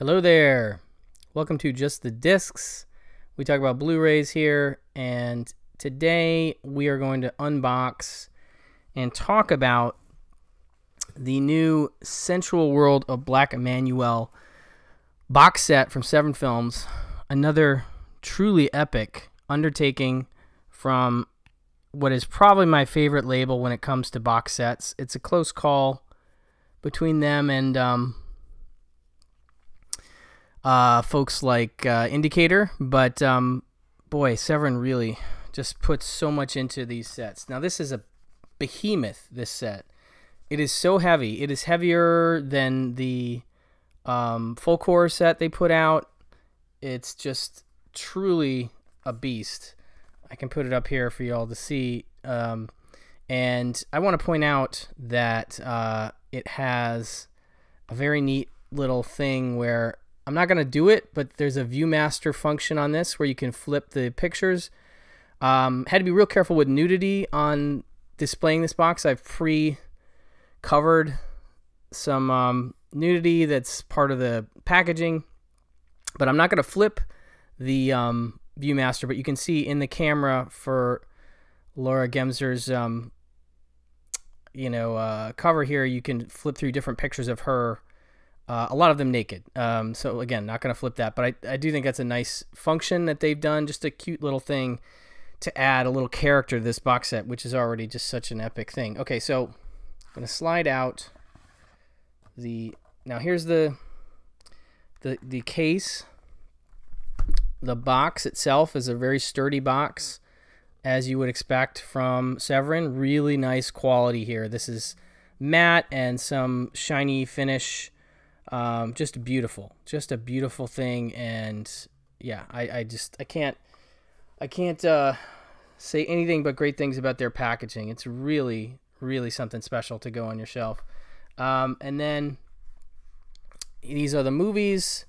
Hello there. Welcome to Just the Discs. We talk about Blu rays here, and today we are going to unbox and talk about the new Sensual World of Black Emanuelle box set from Severin Films. Another truly epic undertaking from what is probably my favorite label when it comes to box sets. It's a close call between them and um, uh, folks like uh, Indicator, but um, boy, Severin really just puts so much into these sets. Now, this is a behemoth, this set. It is so heavy. It is heavier than the um, folk horror set they put out. It's just truly a beast. I can put it up here for y'all to see. Um, and I want to point out that uh, it has a very neat little thing where I'm not going to do it, but there's a ViewMaster function on this where you can flip the pictures. Um, had to be real careful with nudity on displaying this box. I've pre covered some um, nudity that's part of the packaging, but I'm not going to flip the um, ViewMaster. But you can see in the camera for Laura Gemser's um, you know uh, cover here, you can flip through different pictures of her uh, a lot of them naked. Um, so again, not going to flip that, but I, I do think that's a nice function that they've done. Just a cute little thing to add a little character to this box set, which is already just such an epic thing. Okay, so I'm going to slide out the. Now here's the the the case. The box itself is a very sturdy box, as you would expect from Severin. Really nice quality here. This is matte and some shiny finish um, just beautiful, just a beautiful thing, and yeah, I, I just I can't I can't uh, say anything but great things about their packaging. It's really really something special to go on your shelf. Um, and then these are the movies,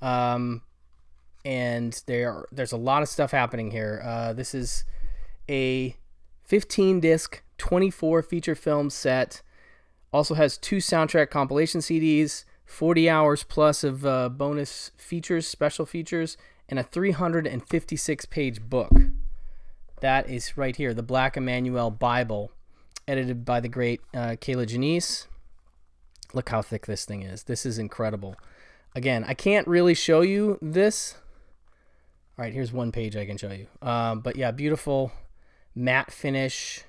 um, and there there's a lot of stuff happening here. Uh, this is a 15 disc, 24 feature film set. Also has two soundtrack compilation CDs 40 hours plus of uh, bonus features, special features, and a 356 page book. That is right here, the Black Emanuelle Bible, edited by the great uh, Kier-La Janisse. Look how thick this thing is. This is incredible. Again, I can't really show you this. All right, here's one page I can show you. Um, but yeah, beautiful matte finish.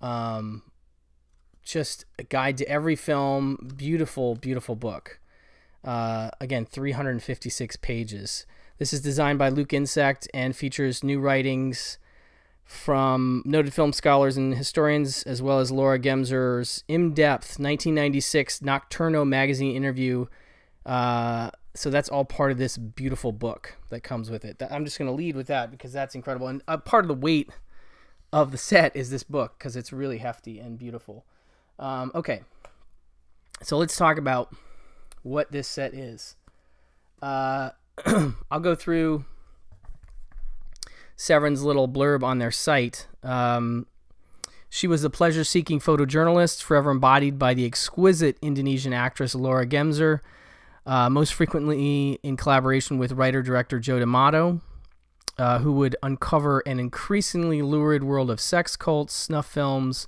Um, just a guide to every film. Beautiful, beautiful book. Uh, again, 356 pages. This is designed by Luke Insect and features new writings from noted film scholars and historians, as well as Laura Gemser's in depth 1996 Nocturno magazine interview. Uh, so that's all part of this beautiful book that comes with it. I'm just going to lead with that because that's incredible. And a part of the weight of the set is this book because it's really hefty and beautiful. Um, okay, so let's talk about what this set is. Uh, I'll go through Severin's little blurb on their site. Um, she was a pleasure seeking photojournalist, forever embodied by the exquisite Indonesian actress Laura Gemser, uh, most frequently in collaboration with writer director Joe D'Amato, uh, who would uncover an increasingly lurid world of sex cults, snuff films,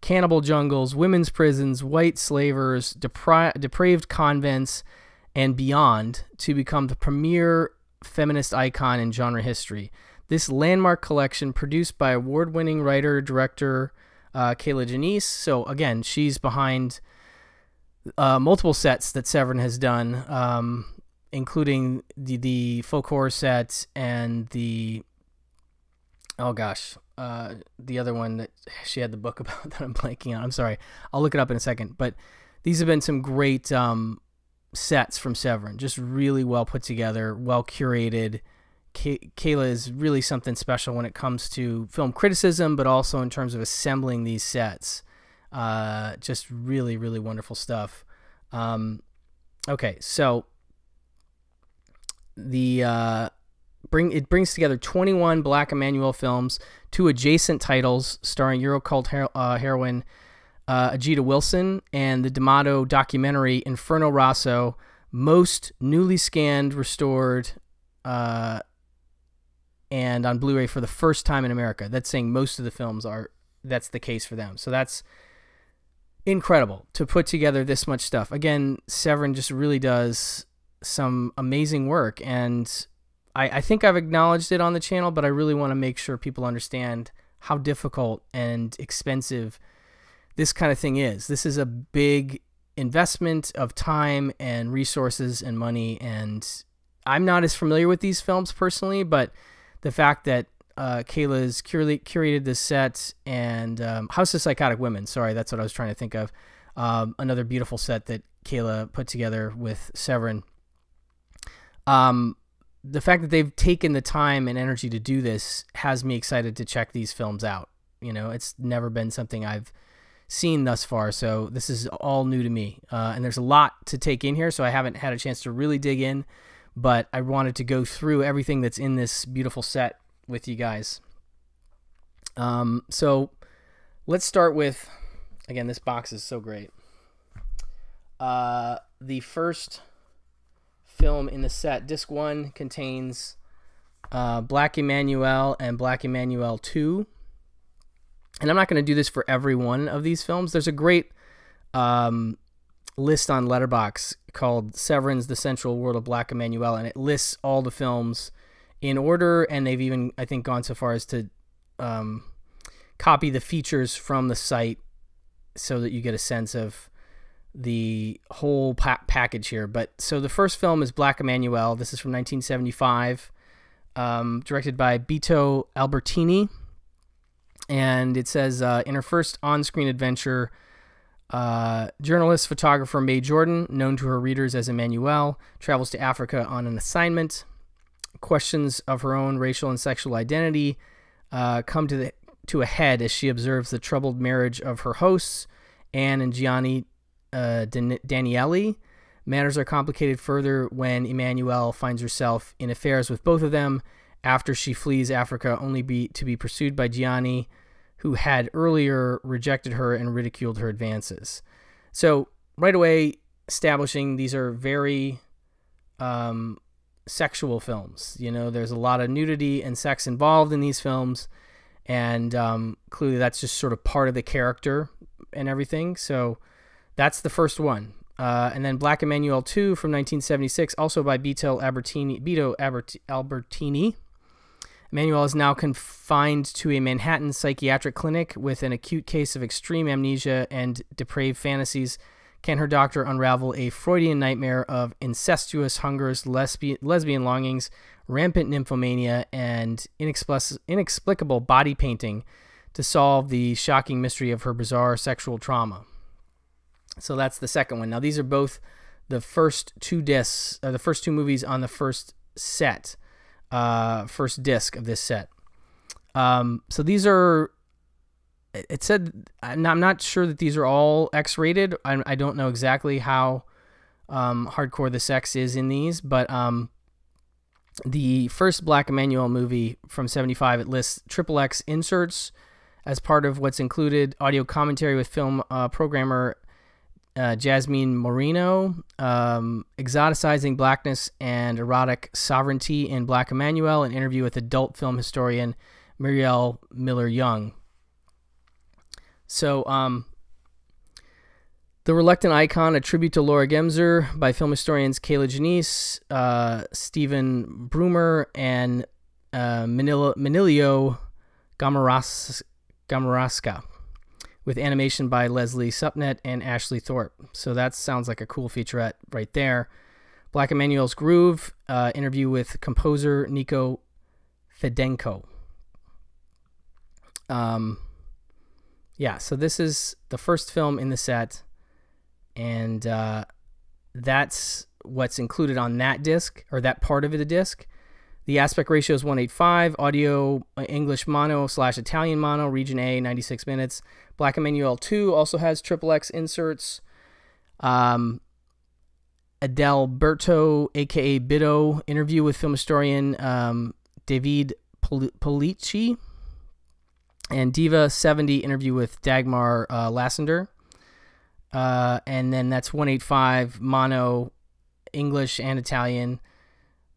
cannibal jungles, women's prisons, white slavers, depra depraved convents, and beyond to become the premier feminist icon in genre history. This landmark collection, produced by award winning writer director uh, Kier-La Janisse. So, again, she's behind uh, multiple sets that Severin has done, um, including the, the folk horror set and the. Oh gosh, uh, the other one that she had the book about that I'm blanking on. I'm sorry. I'll look it up in a second. But these have been some great um, sets from Severin. Just really well put together, well curated. Kay- Kier-La is really something special when it comes to film criticism, but also in terms of assembling these sets. Uh, just really, really wonderful stuff. Um, okay, so the uh, bring it brings together 21 Black Emanuelle films, two adjacent titles starring Eurocult her uh, heroine uh, Ajita Wilson, and the D'Amato documentary Inferno Rosso, most newly scanned, restored, uh, and on Blu-ray for the first time in America. That's saying most of the films are. That's the case for them. So that's incredible to put together this much stuff. Again, Severin just really does some amazing work, and I, I think I've acknowledged it on the channel, but I really want to make sure people understand how difficult and expensive this kind of thing is. This is a big investment of time and resources and money, and I'm not as familiar with these films personally, but the fact that uh, Kier-La's curated this set and um, House of Psychotic Women. Sorry, that's what I was trying to think of. Um, another beautiful set that Kier-La put together with Severin. Um, the fact that they've taken the time and energy to do this has me excited to check these films out. You know, it's never been something I've seen thus far, so this is all new to me. Uh, and there's a lot to take in here, so I haven't had a chance to really dig in, but I wanted to go through everything that's in this beautiful set with you guys. Um, so let's start with again, this box is so great. Uh, the first film in the set, disc one, contains uh, Black Emanuelle and Black Emanuelle 2. And I'm not going to do this for every one of these films. There's a great um, list on Letterboxd called Severin's The Sensual World of Black Emanuelle, and it lists all the films in order, and they've even I think gone so far as to um, copy the features from the site so that you get a sense of the whole pa- package here. But so the first film is Black Emanuelle. This is from 1975, um, directed by Beto Albertini, and it says uh, in her first on-screen adventure. Uh, journalist photographer May Jordan, known to her readers as Emanuelle, travels to Africa on an assignment questions of her own racial and sexual identity uh, come to the to a head as she observes the troubled marriage of her hosts, Anne and Gianni uh, Dan- Danieli. Matters are complicated further when Emanuelle finds herself in affairs with both of them after she flees Africa, only be to be pursued by Gianni, who had earlier rejected her and ridiculed her advances. So right away, establishing these are very um, sexual films. You know, there's a lot of nudity and sex involved in these films, and um, clearly that's just sort of part of the character and everything. So that's the first one. Uh, and then Black Emanuelle 2 from 1976, also by Beto Albertini. Beto Albertini. Emanuelle is now confined to a Manhattan psychiatric clinic with an acute case of extreme amnesia and depraved fantasies can her doctor unravel a Freudian nightmare of incestuous hungers, lesbian, lesbian longings, rampant nymphomania, and inexplicable body painting to solve the shocking mystery of her bizarre sexual trauma? So that's the second one. Now, these are both the first two discs, uh, the first two movies on the first set, uh, first disc of this set. Um, so these are it said I'm not sure that these are all X-rated. I, I don't know exactly how um, hardcore the sex is in these, but um, the first Black Emanuelle movie from '75 it lists triple X inserts as part of what's included. Audio commentary with film uh, programmer uh, Jasmine Moreno, um, exoticizing blackness and erotic sovereignty in Black Emanuelle, an interview with adult film historian Mireille Miller Young. So, um, The Reluctant Icon, a tribute to Laura Gemser by film historians Kier-La Janisse, uh, Stephen Broomer, and uh, Manlio Gamaras, Gomarasca, with animation by Leslie Supnet and Ashley Thorpe. So that sounds like a cool featurette right there. Black Emanuelle's Groove, uh, interview with composer Nico Fidenko. Um, yeah, so this is the first film in the set, and uh, that's what's included on that disc or that part of the disc. The aspect ratio is 185, audio uh, English mono slash Italian mono, region A, 96 minutes. Black Emanuelle 2 also has triple X inserts. Um, Adalberto, aka Bido, interview with film historian um, David Polici and Diva 70 interview with Dagmar uh, Lassender. Uh, and then that's 185 mono English and Italian.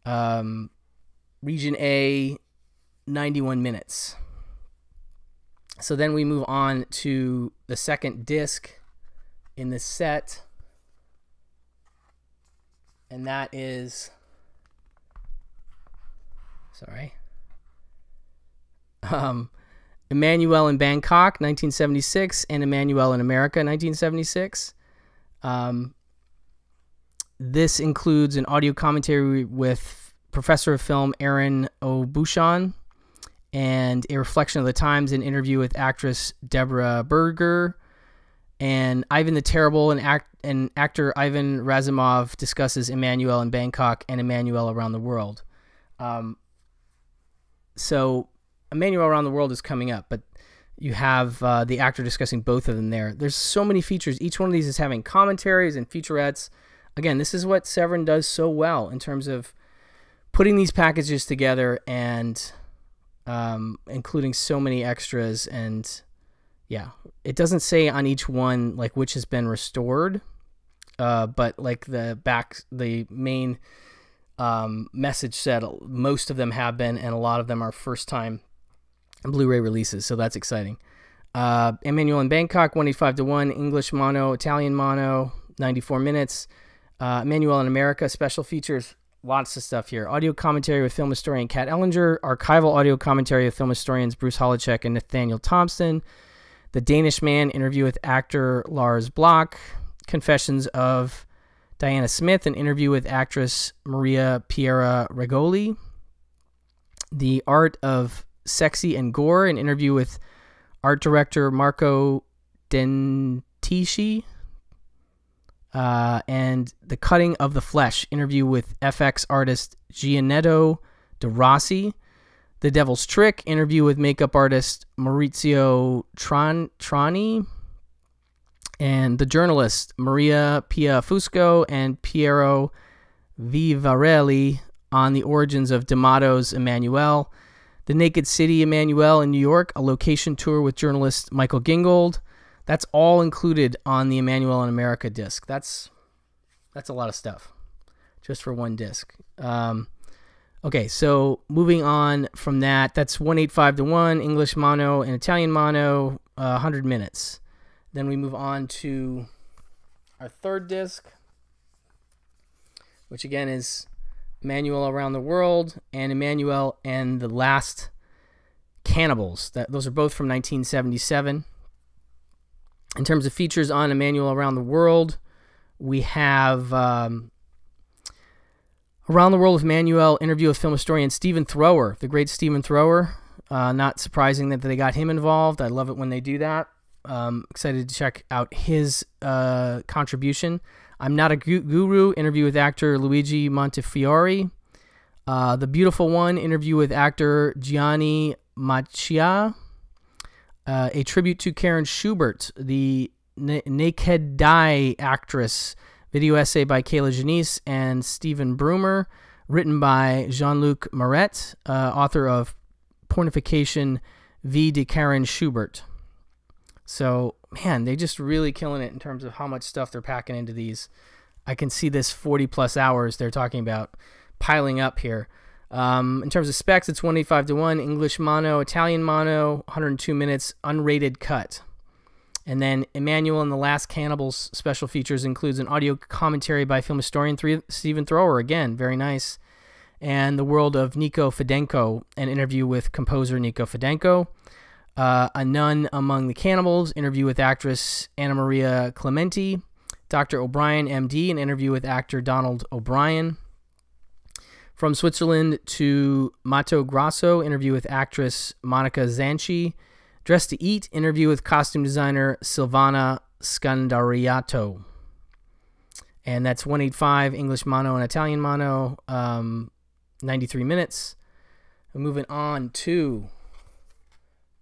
Um, region A, 91 minutes. So then we move on to the second disc in the set, and that is. Sorry. Um, Emanuelle in Bangkok, 1976, and Emanuelle in America, 1976. Um, this includes an audio commentary with professor of film Aaron O'Bouchon and a reflection of the times, an interview with actress Deborah Berger, and Ivan the Terrible and, act, and actor Ivan Rassimov discusses Emanuelle in Bangkok and Emanuelle around the world. Um, so Emanuelle around the world is coming up, but you have uh, the actor discussing both of them there. There's so many features. Each one of these is having commentaries and featurettes. Again, this is what Severin does so well in terms of putting these packages together and um, including so many extras. And yeah, it doesn't say on each one like which has been restored, uh, but like the back, the main um, message said most of them have been, and a lot of them are first time Blu-ray releases, so that's exciting. Uh, Emanuelle in Bangkok, 185 to 1, English mono, Italian mono, 94 minutes. Uh, Emanuelle in America, special features, lots of stuff here. Audio commentary with film historian Kat Ellinger, archival audio commentary with film historians Bruce Holecheck and Nathaniel Thompson, The Danish Man interview with actor Lars Bloch, Confessions of Diana Smith, an interview with actress Maria Piera Regoli, The Art of Sexy and Gore, an interview with art director Marco Dentici, uh, and The Cutting of the Flesh, interview with FX artist Giannetto De Rossi, The Devil's Trick, interview with makeup artist Maurizio Tran- Trani, and the journalist Maria Pia Fusco and Piero Vivarelli on the origins of D'Amato's Emanuelle. The Naked City Emanuelle in New York, a location tour with journalist Michael Gingold. That's all included on the Emanuelle in America disc. That's that's a lot of stuff just for one disc. Um, okay, so moving on from that, that's 185 to 1, English mono and Italian mono, uh, 100 minutes. Then we move on to our third disc, which again is Emanuelle Around the World and Emanuelle and the Last Cannibals. That those are both from 1977. In terms of features on Emanuelle Around the World, we have um, Around the World with Emanuelle interview with film historian Stephen Thrower, the great Stephen Thrower. Uh, not surprising that they got him involved. I love it when they do that. Um, excited to check out his uh, contribution. I'm Not a Guru interview with actor Luigi Montefiore. Uh, the Beautiful One interview with actor Gianni Macchia. Uh, a tribute to Karin Schubert, the N- Naked Die actress. Video essay by Kier-La Janisse and Stephen Broomer, written by Jean Luc Maret, uh, author of Pornification V de Karin Schubert. So, man, they just really killing it in terms of how much stuff they're packing into these. I can see this 40 plus hours they're talking about piling up here. Um, in terms of specs, it's 185 to 1, English mono, Italian mono, 102 minutes, unrated cut. And then Emanuelle and the Last Cannibals special features includes an audio commentary by film historian Stephen Thrower, again, very nice. And the world of Nico Fidenko, an interview with composer Nico Fidenko. Uh, a Nun Among the Cannibals, interview with actress Anna Maria Clementi. Dr. O'Brien, MD, an interview with actor Donald O'Brien. From Switzerland to Mato Grosso, interview with actress Monica Zanchi. Dress to Eat, interview with costume designer Silvana Scandariato. And that's 185 English mono and Italian mono, um, 93 minutes. We're moving on to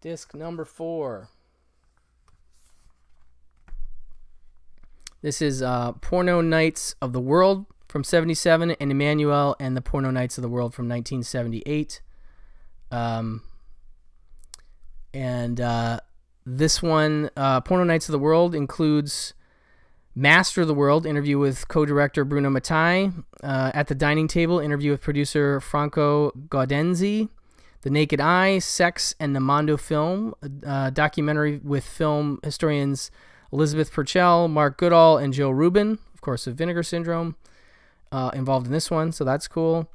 disc number four. This is uh, Porno Nights of the World from 77 and Emanuelle and the Porno Nights of the World from 1978. Um, and uh, this one, uh, Porno Nights of the World, includes Master of the World interview with co-director Bruno Mattei. Uh, at the dining table interview with producer Franco Gaudenzi. The Naked Eye, Sex, and the Mondo Film uh, documentary with film historians Elizabeth Purcell, Mark Goodall, and Joe Rubin, of course, of Vinegar Syndrome, uh, involved in this one, so that's cool.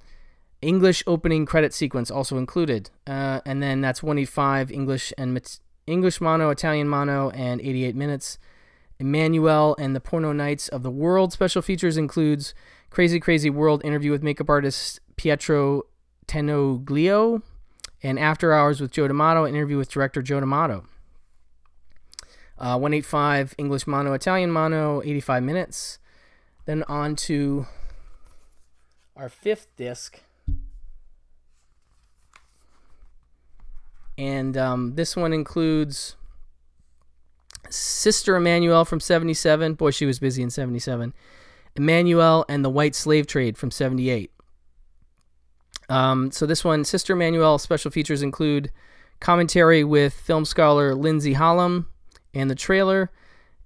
English opening credit sequence also included, uh, and then that's 185 English and English mono, Italian mono, and 88 minutes. Emanuelle and the Porno Nights of the World special features includes Crazy Crazy World interview with makeup artist Pietro Tenoglio, and After Hours with Joe D'Amato, interview with director Joe D'Amato. Uh, 185 English mono, Italian mono, 85 minutes. Then on to our fifth disc. And um, this one includes Sister Emanuelle from 77. Boy, she was busy in 77. Emanuelle and the White Slave Trade from 78. Um, so this one, Sister Emanuelle special features include commentary with film scholar Lindsay Hallam and the trailer.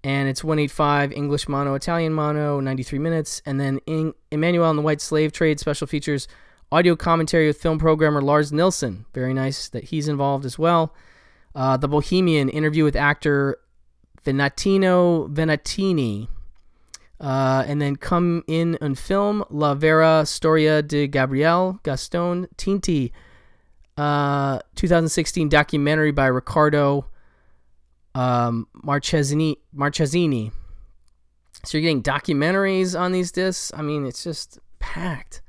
And it's 185 English mono, Italian mono, 93 minutes. And then in Emanuelle and the White Slave Trade special features audio commentary with film programmer Lars Nilsson. Very nice that he's involved as well. Uh, the Bohemian interview with actor Venantino Venantini. Uh, and then come in and film La Vera Storia de Gabriel Gaston Tinti, uh, 2016 documentary by Riccardo um, Marchesini. Marchesini. So you're getting documentaries on these discs. I mean, it's just packed.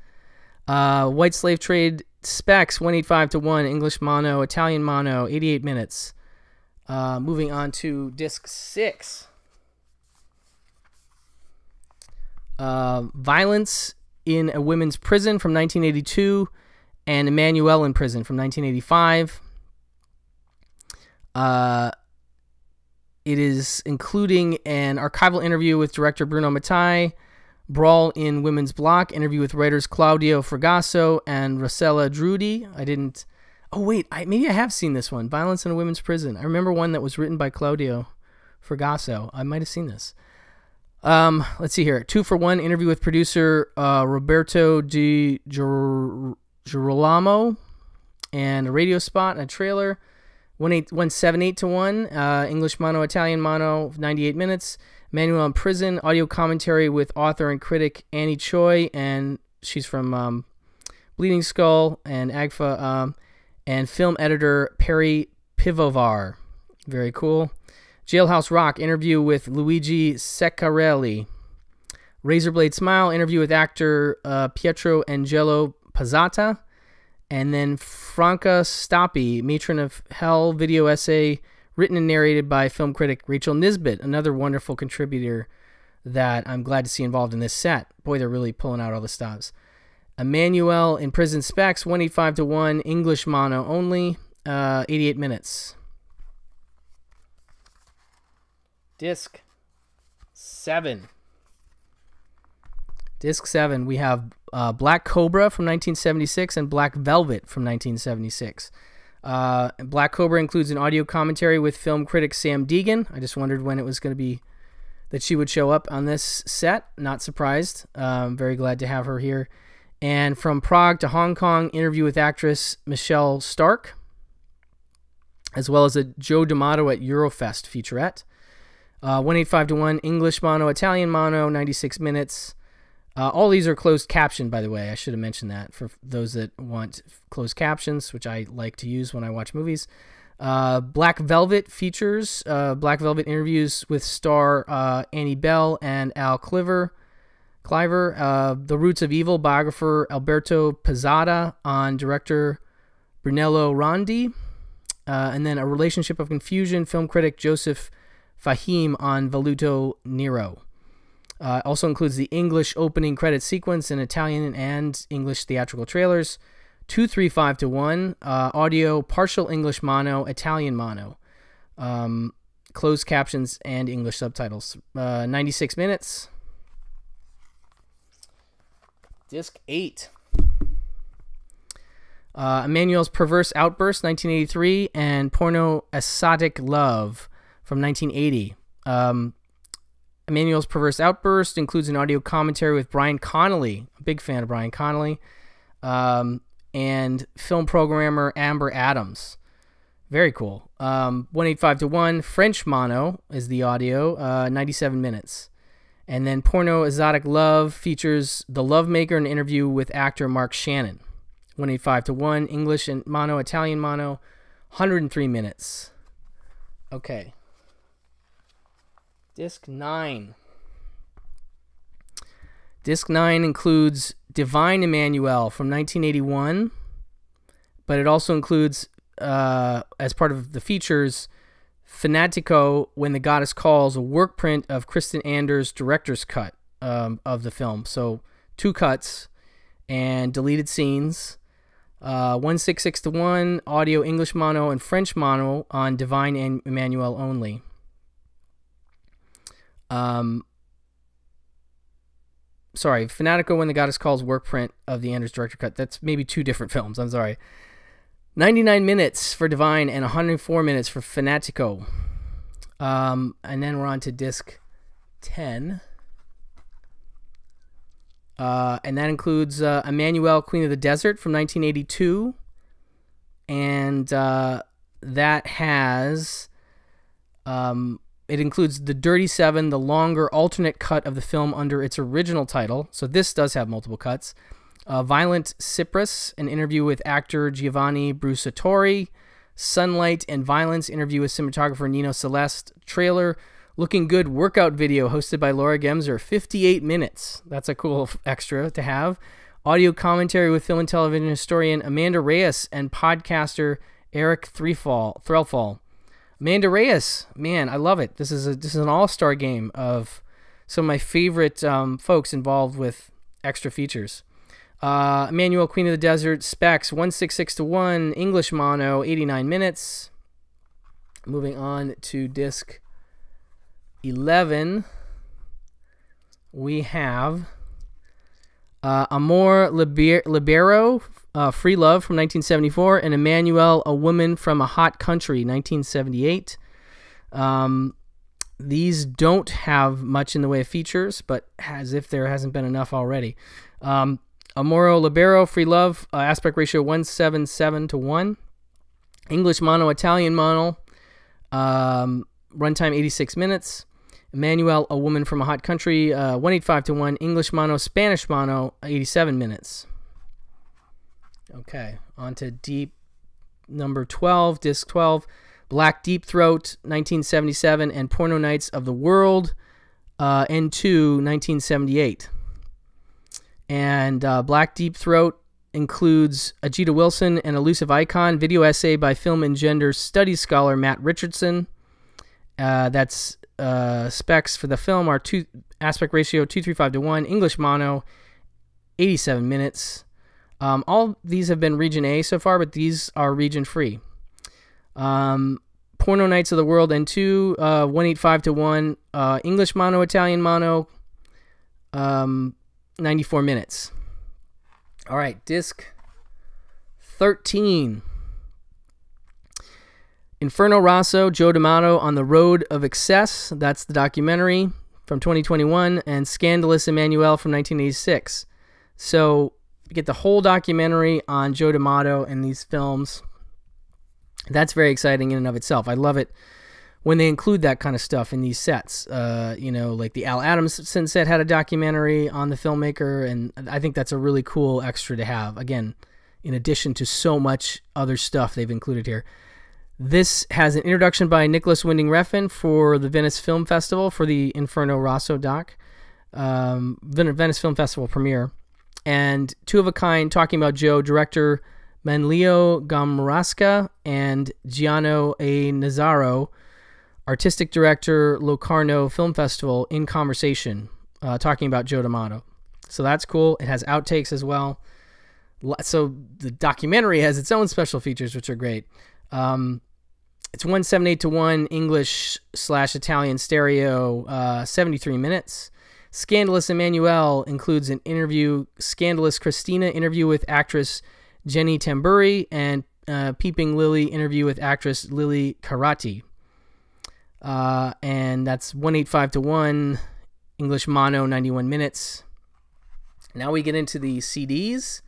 Uh, White Slave Trade specs 185 to 1, English mono, Italian mono, 88 minutes. Uh, moving on to disc 6. uh, Violence in a Women's Prison from 1982, and Emanuelle in Prison from 1985. Uh, it is including an archival interview with director Bruno Mattei, Brawl in Women's Block, interview with writers Claudio Fragasso and Rossella Drudi. I didn't. Oh wait, I, maybe I have seen this one. Violence in a Women's Prison. I remember one that was written by Claudio Fragasso. I might have seen this. Um, let's see here. Two for one interview with producer uh, Roberto Di Girolamo and a radio spot and a trailer. One eight one seven eight to one. Uh, English mono, Italian mono, ninety eight minutes. Manuel in prison. Audio commentary with author and critic Annie Choi, and she's from um, Bleeding Skull and Agfa, um, and film editor Perry Pivovar. Very cool. Jailhouse Rock interview with Luigi Ceccarelli. Razorblade Smile interview with actor uh, Pietro Angelo Pizzata. And then Franca Stoppi, matron of Hell video essay written and narrated by film critic Rachel Nisbet, another wonderful contributor that I'm glad to see involved in this set. Boy, they're really pulling out all the stops. Emanuelle in Prison Specs, 185 to 1, English mono only, uh, 88 minutes. Disc 7. Disc 7, we have uh, Black Cobra from 1976 and Black Velvet from 1976. Uh, Black Cobra includes an audio commentary with film critic Samm Deighan. I just wondered when it was going to be that she would show up on this set. Not surprised. I'm very glad to have her here. And from Prague to Hong Kong, interview with actress Michelle Stark, as well as a Joe D'Amato at Eurofest featurette. Uh, 185 to 1, English mono, Italian mono, 96 minutes. Uh, all these are closed captioned, by the way. I should have mentioned that for those that want closed captions, which I like to use when I watch movies. Uh, Black Velvet features uh, Black Velvet interviews with star uh, Annie Bell and Al Cliver. Cliver, uh, The Roots of Evil biographer Alberto Pezzotta on director Brunello Rondi. Uh, and then A Relationship of Confusion, film critic Joseph Fahim on Velluto Nero. Uh, also includes the English opening credit sequence in Italian and English theatrical trailers. 235 to 1. Uh, audio, partial English mono, Italian mono. Um, closed captions and English subtitles. Uh, 96 minutes. Disc 8. Uh, Emanuelle's Perverse Outburst, 1983, and Porno Esotic Love, from 1980. Um, Emanuelle's Perverse Outburst includes an audio commentary with Brian Connolly. A big fan of Brian Connolly. Um, and film programmer Amber Adams. Very cool. Um, 185 to 1. French Mono is the audio, uh, 97 minutes. And then Porno Exotic Love features The Lovemaker, an interview with actor Mark Shannon. 185 to 1. English and Mono, Italian Mono, 103 minutes. Okay. Disc 9. Disc 9 includes Divine Emanuelle from 1981, but it also includes, uh, as part of the features, Fanatico, When the Goddess Calls, a work print of Christian Anders' director's cut um, of the film. So, two cuts and deleted scenes. Uh, 166 to 1, audio English mono and French mono on Divine Emanuelle only. Um, sorry, Fanatico When the Goddess Calls work print of the Anders director cut. That's maybe two different films. I'm sorry. 99 minutes for Divine and 104 minutes for Fanatico. Um, and then we're on to disc 10. Uh, and that includes uh, Emanuelle, Queen of the Desert from 1982. And uh, that has um, it includes the Dirty Seven, the longer alternate cut of the film under its original title. So this does have multiple cuts. Uh, Violent Cypress, an interview with actor Giovanni Brusatori. Sunlight and Violence, interview with cinematographer Nino Celeste. Trailer, Looking Good workout video hosted by Laura Gemser, 58 minutes. That's a cool extra to have. Audio commentary with film and television historian Amanda Reyes and podcaster Eric Threlfall. Amanda Reyes, man, I love it. This is a this is an all star game of some of my favorite um, folks involved with extra features. Uh, Emanuelle, Queen of the Desert, specs 166 to 1, English mono, 89 minutes. Moving on to disc 11, we have uh, Amor Liber- Libero, uh, Free Love from 1974, and Emanuelle, A Woman from a Hot Country, 1978. Um, these don't have much in the way of features, but as if there hasn't been enough already. Um, Amoro Libero, Free Love, uh, aspect ratio 177 to 1. English mono, Italian mono, um, runtime 86 minutes. Emanuelle, A Woman from a Hot Country, uh, 185 to 1. English mono, Spanish mono, 87 minutes. Okay, on to deep number 12, disc 12. Black Deep Throat, 1977, and Porno Nights of the World, uh, N2, 1978. And uh, Black Deep Throat includes Ajita Wilson, an elusive icon, video essay by film and gender studies scholar Matt Richardson. Uh, that's uh, specs for the film are two aspect ratio 235 to 1, English mono, 87 minutes. Um, all these have been region A so far, but these are region free. Um, Porno Nights of the World and 2, uh, 185 to 1, uh, English mono, Italian mono, um, 94 minutes. All right, disc 13. Inferno Rosso, Joe D'Amato on the Road of Excess. That's the documentary from 2021, and Scandalous Emanuelle from 1986. So get the whole documentary on Joe D'Amato and these films. That's very exciting in and of itself. I love it when they include that kind of stuff in these sets. Uh, you know, like the Al Adamson set had a documentary on the filmmaker, and I think that's a really cool extra to have. Again, in addition to so much other stuff they've included here. This has an introduction by Nicholas Winding Refn for the Venice Film Festival for the Inferno Rosso doc, um, Venice Film Festival premiere and two of a kind talking about Joe, director Manlio Gomarasca and Giona A. Nazzaro, artistic director Locarno Film Festival, in conversation, uh, talking about Joe D'Amato. So that's cool. It has outtakes as well. So the documentary has its own special features, which are great. Um, it's 178 to 1 English slash Italian stereo, uh, 73 minutes. Scandalous Emanuelle includes an interview, Scandalous Christina interview with actress Jenny Tamburi, and uh, Peeping Lily interview with actress Lilli Carati. Uh, and that's 185 to 1 English mono, 91 minutes. Now we get into the CDs.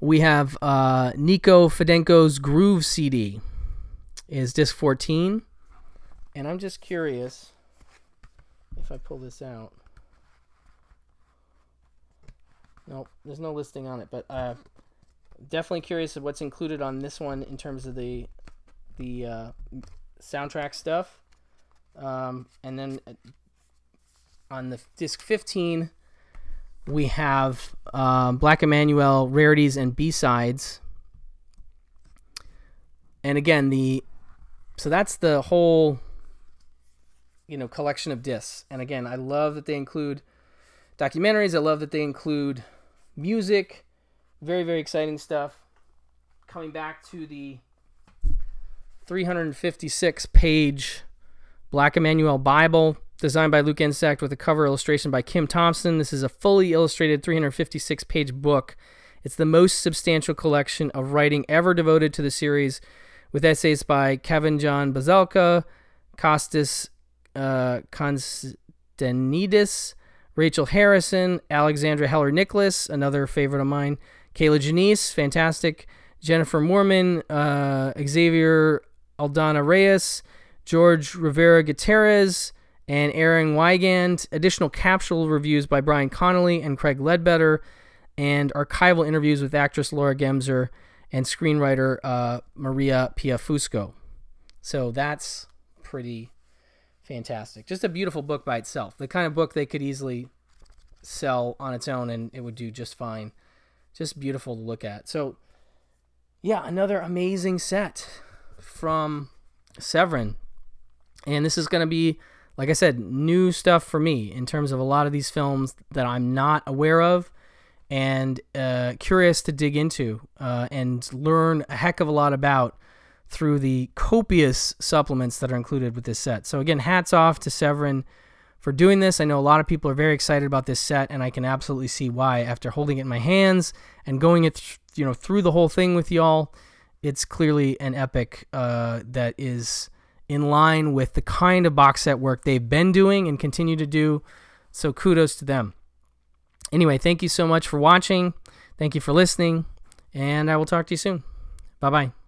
We have uh, Nico Fidenko's Groove CD is disc 14. And I'm just curious if I pull this out. Nope, there's no listing on it, but uh, definitely curious of what's included on this one in terms of the the uh, soundtrack stuff. Um, and then uh, on the disc 15, we have um, Black Emanuelle rarities and B sides. And again, the so that's the whole you know collection of discs. And again, I love that they include documentaries. I love that they include music. Very very exciting stuff. Coming back to the 356 page Black Emanuelle Bible designed by Luke Insect with a cover illustration by Kim Thompson. This is a fully illustrated 356 page book. It's the most substantial collection of writing ever devoted to the series, with essays by Kevin John Bozelka, Costas uh, Constanidis, Rachel Harrison, Alexandra Heller Nicholas, another favorite of mine, Kier-La Janisse, fantastic, Jennifer Moorman, uh, Xavier Aldana Reyes, George Rivera Gutierrez, and Aaron Wigand. Additional capsule reviews by Brian Connolly and Craig Ledbetter, and archival interviews with actress Laura Gemser and screenwriter uh, Maria Pia Fusco. So that's pretty fantastic. Just a beautiful book by itself. The kind of book they could easily sell on its own and it would do just fine. Just beautiful to look at. So, yeah, another amazing set from Severin. And this is going to be, like I said, new stuff for me in terms of a lot of these films that I'm not aware of and uh, curious to dig into uh, and learn a heck of a lot about through the copious supplements that are included with this set. So, again, hats off to Severin for doing this. I know a lot of people are very excited about this set, and I can absolutely see why. After holding it in my hands and going it, you know, through the whole thing with y'all, it's clearly an epic uh, that is in line with the kind of box set work they've been doing and continue to do. So kudos to them. Anyway, thank you so much for watching. Thank you for listening, and I will talk to you soon. Bye bye.